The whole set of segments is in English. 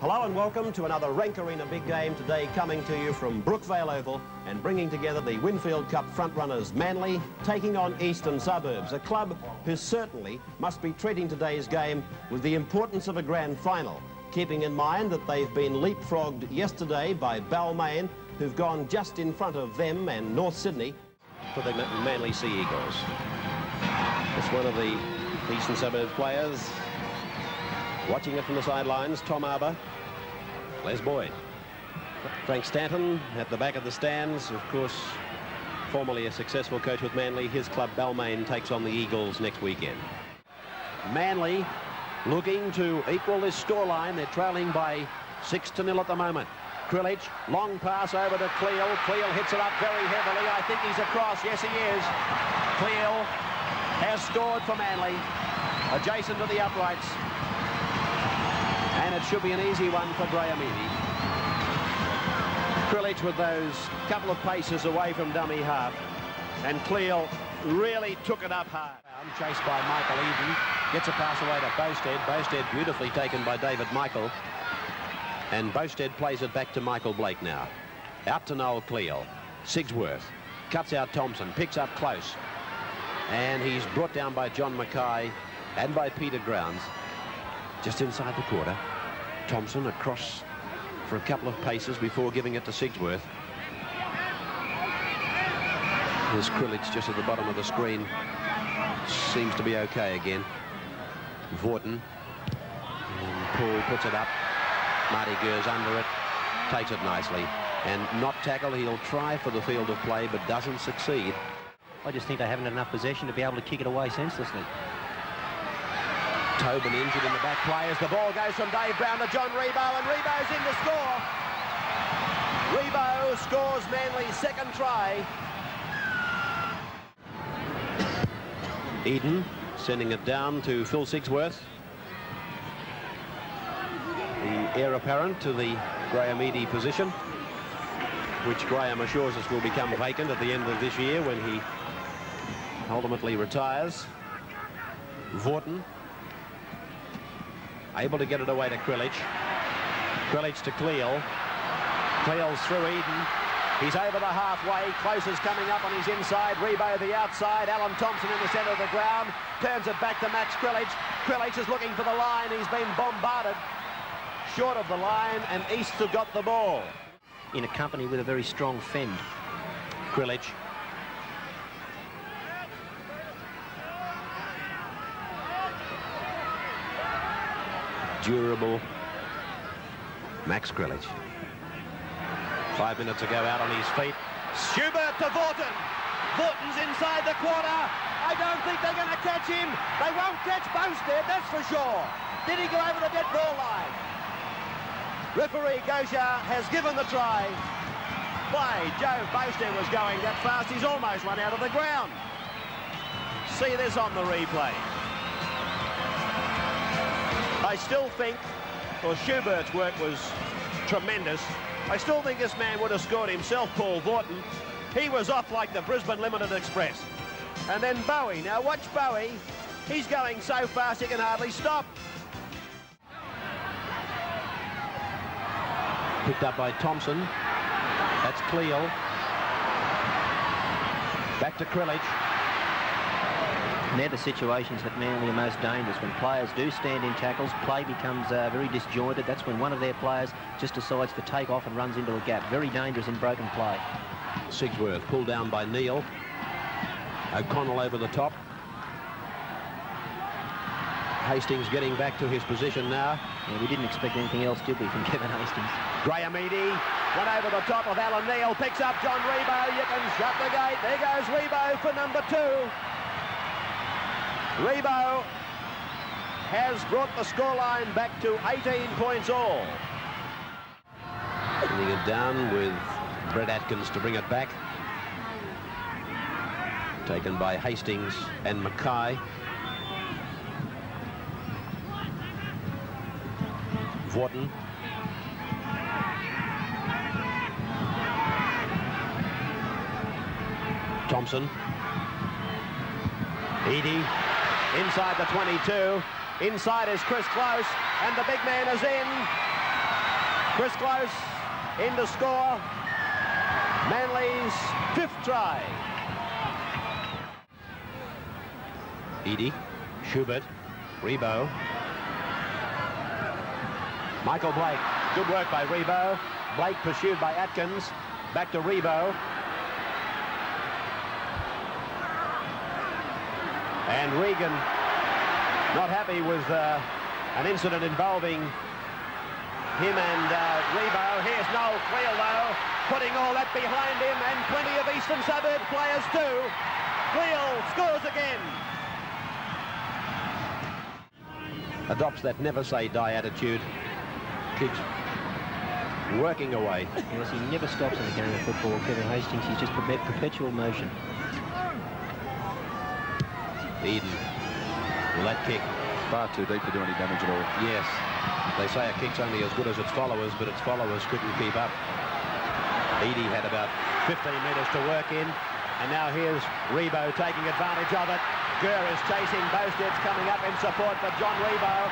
Hello and welcome to another Rank Arena big game today coming to you from Brookvale Oval and bringing together the Winfield Cup frontrunners Manly taking on Eastern Suburbs, a club who certainly must be treating today's game with the importance of a grand final, keeping in mind that they've been leapfrogged yesterday by Balmain, who've gone just in front of them and North Sydney for the Manly Sea Eagles. It's one of the Eastern Suburbs players watching it from the sidelines, Tom Arbour. Les Boyd. Frank Stanton at the back of the stands. Of course, formerly a successful coach with Manly. His club, Balmain, takes on the Eagles next weekend. Manly looking to equal this scoreline. They're trailing by 6 to nil at the moment. Krilich, long pass over to Cleal. Cleal hits it up very heavily. I think he's across. Yes, he is. Cleal has scored for Manly, adjacent to the uprights. And it should be an easy one for Graham Eadie. Krilich with those couple of paces away from dummy half. And Cleal really took it up hard. Um, chased by Michael Eden. Gets a pass away to Boustead. Boustead beautifully taken by David Michael. And Boustead plays it back to Michael Blake now. Out to Noel Cleal. Sigsworth cuts out Thompson. Picks up close. And he's brought down by John Mackay and by Peter Grounds just inside the quarter. Thompson across for a couple of paces before giving it to Sigsworth. His Krilich just at the bottom of the screen. Seems to be okay again. And Paul puts it up. Marty Gurr's under it. Takes it nicely. And not tackle. He'll try for the field of play, but doesn't succeed. I just think they haven't enough possession to be able to kick it away senselessly. Tobin injured in the back play as the ball goes from Dave Brown to John Ribot, and Ribot's in to score. Ribot scores Manly's second try. Eden sending it down to Phil Sigsworth. The heir apparent to the Graham Eadie position, which Graham assures us will become vacant at the end of this year when he ultimately retires. Vautin able to get it away to Krilich. Krilich to Cleal. Cleal's through Eden. He's over the halfway. Close is coming up on his inside. Ribot the outside. Alan Thompson in the centre of the ground. Turns it back to Max Krilich. Krilich is looking for the line. He's been bombarded. Short of the line and East have got the ball. In a company with a very strong fend. Krilich durable Max Krilich. Five minutes ago out on his feet. Schubert to Vautin. Vautin's inside the quarter. I don't think they're going to catch him. They won't catch Boustead, that's for sure. Did he go over the dead ball line? Referee Gocher has given the try. By Joe Boustead was going that fast, he's almost run out of the ground. See this on the replay. I still think, well, Schubert's work was tremendous. I still think this man would have scored himself, Paul Vautin. He was off like the Brisbane Limited Express. And then Bowie. Now watch Bowie. He's going so fast he can hardly stop. Picked up by Thompson. That's Cleal. Back to Krilich. And they're the situations that Manly are most dangerous. When players do stand in tackles, play becomes uh, very disjointed. That's when one of their players just decides to take off and runs into a gap. Very dangerous in broken play. Sigsworth pulled down by Neil. O'Connell over the top. Hastings getting back to his position now. Yeah, we didn't expect anything else, did we, from Kevin Hastings? Graham Eadie went over the top of Alan Neil, picks up John Ribot. You can shut the gate. There goes Ribot for number two. Ribot has brought the scoreline back to 18 points all. Bringing it down with Brett Atkins to bring it back. Taken by Hastings and Mackay. Vautin. Thompson. Eadie inside the 22. Inside is Chris Close, and the big man is in. Chris Close in to score. Manly's fifth try. Eadie, Schubert, Ribot. Michael Blake. Good work by Ribot. Blake pursued by Atkins. Back to Ribot. And Regan not happy with uh, an incident involving him and uh, Ribot. Here's Noel Cleal, though, putting all that behind him, and plenty of Eastern Suburb players too. Cleal scores again. Adopts that never say die attitude. Keeps working away. Yes, he never stops in a game of football, Kevin Hastings. He's just perpetual motion. Eden. Will that kick? Far too deep to do any damage at all. Yes. They say a kick's only as good as its followers, but its followers couldn't keep up. Eadie had about 15 metres to work in, and now here's Ribot taking advantage of it. Gurr is chasing Boustead's coming up in support for John Ribot.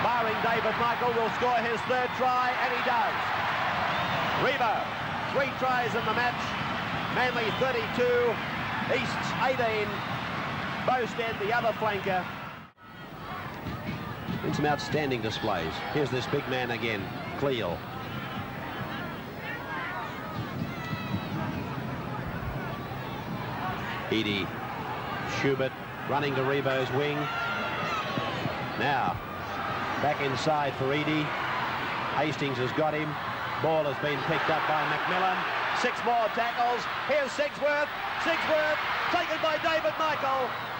Barring David Michael will score his third try, and he does. Ribot, three tries in the match. Manly 32, East's 18. Boustead, the other flanker. In some outstanding displays. Here's this big man again, Cleal. Eadie, Schubert running to Ribot's wing. Now, back inside for Eadie. Hastings has got him. Ball has been picked up by McMillan. Six more tackles. Here's Sigsworth. Sigsworth taken by David Michael.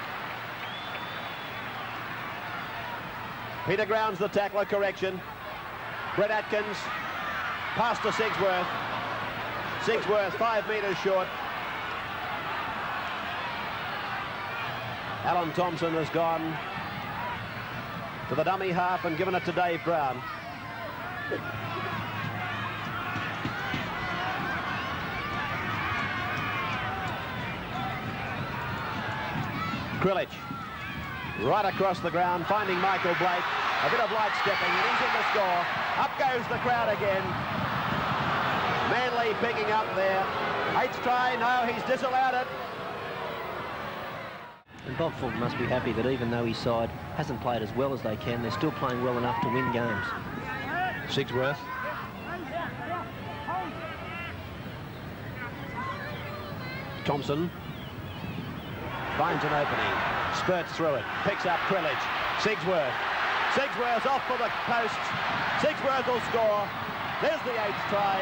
Peter Grounds the tackler, correction. Brett Atkins, pass to Sigsworth. Sigsworth five metres short. Alan Thompson has gone to the dummy half and given it to Dave Brown. Krilich right across the ground, finding Michael Blake. A bit of light stepping, and he's in the score. Up goes the crowd again. Manly picking up there. Eighth try, no, he's disallowed it. And Bob Fulton must be happy that even though his side hasn't played as well as they can, they're still playing well enough to win games. Sigsworth. Thompson finds an opening, spurts through it, picks up Krilich. Sigsworth. Sigsworth's off for the post. Sigsworth will score. There's the eighth try.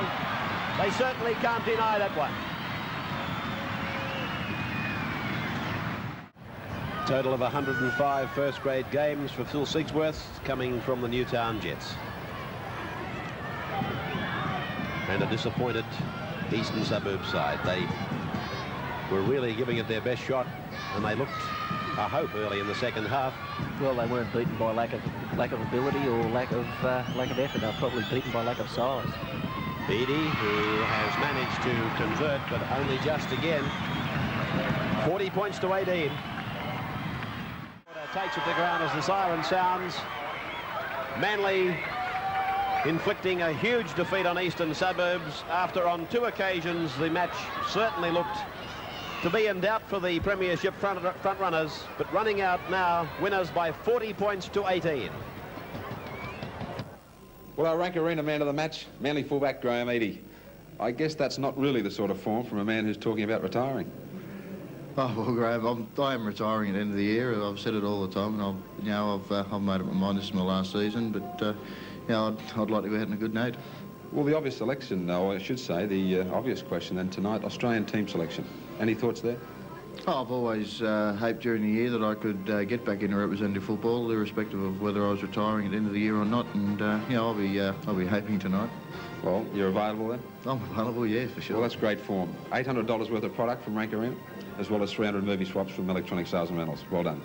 They certainly can't deny that one. Total of 105 first grade games for Phil Sigsworth coming from the Newtown Jets. And a disappointed Eastern Suburb side. They were really giving it their best shot and they looked a hope early in the second half. Well, they weren't beaten by lack of lack of ability or lack of uh, lack of effort. They're probably beaten by lack of size. Eadie, who has managed to convert, but only just again. 40 points to 18. Takes it to ground as the siren sounds. Manly inflicting a huge defeat on Eastern Suburbs after on two occasions the match certainly looked to be in doubt for the premiership front, front runners, but running out now winners by 40 points to 18. Well, our rank arena man of the match, Manly fullback Graham Eadie. I guess that's not really the sort of form from a man who's talking about retiring. Oh, well, Graham, I'm, I am retiring at the end of the year. I've said it all the time, and I've, you know, I've, uh, I've made up my mind this is my last season, but, uh, you know, I'd, I'd like to go out on a good note. Well, the obvious selection, or I should say, the uh, obvious question then tonight, Australian team selection. Any thoughts there? Oh, I've always uh, hoped during the year that I could uh, get back into representative football, irrespective of whether I was retiring at the end of the year or not, and, uh, you know, I'll be, uh, I'll be hoping tonight. Well, you're available then? I'm available, yeah, for sure. Well, that's great form. $800 worth of product from Rank Arena, as well as 300 movie swaps from Electronic Sales and Rentals. Well done.